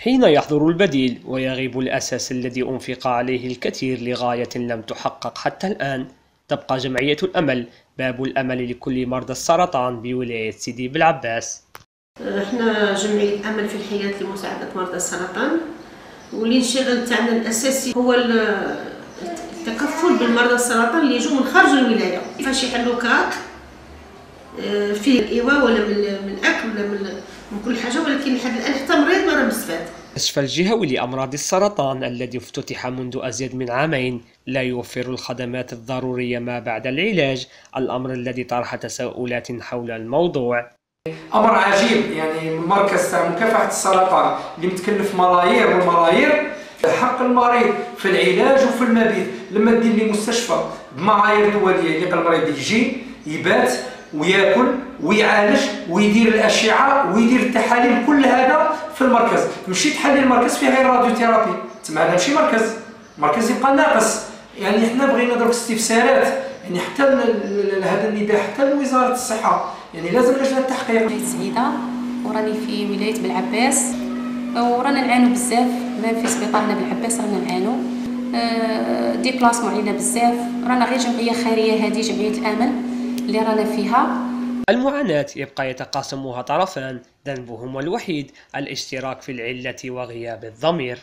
حين يحضر البديل ويغيب الأساس الذي أنفق عليه الكثير لغاية لم تحقق حتى الآن. تبقى جمعية الأمل باب الأمل لكل مرضى السرطان بولاية سيدي بالعباس. إحنا جمعية أمل في الحياة لمساعدة مرضى السرطان. والانشغال تاعنا الأساسي هو التكفل بالمرضى السرطان اللي يجوا من خارج الولاية. كيفاش يحلوا كراك؟ آه، فيه الإيواء ولا من الأكل ولا من كل حاجة ولكن لحد الان حتى مريض ما راه المستشفى الجهوي لأمراض السرطان الذي افتتح منذ أزيد من عامين. لا يوفر الخدمات الضرورية ما بعد العلاج الأمر الذي طرح تساؤلات حول الموضوع. أمر عجيب يعني مركز تاع مكافحة السرطان اللي متكلف ملايير والملايير حق المريض في العلاج وفي المبيت. لما دير لي مستشفى بمعايير دولية اللي المريض يجي يبات وياكل ويعالج ويدير الأشعة ويدير التحاليل كل هذا في المركز. ماشي تحليل المركز فيه غير راديو ثيرابي تسمى هذا ماشي مركز. المركز يبقى ناقص. يعني حنا بغينا درك استفسارات. يعني حتى هذا النداء حتى لوزارة الصحة. يعني لازم لجنه التحقيق. سعيده وراني في ولاية بالعباس. ورانا نعانوا بزاف. ما في سبيطارنا بالعباس رانا نعانوا آه، ديبلاسمون علينا بزاف. رانا غير جمعية خيرية هذه جمعية الامل اللي رانا فيها. المعاناة يبقى يتقاسمها طرفان ذنبهما الوحيد الاشتراك في العلة وغياب الضمير.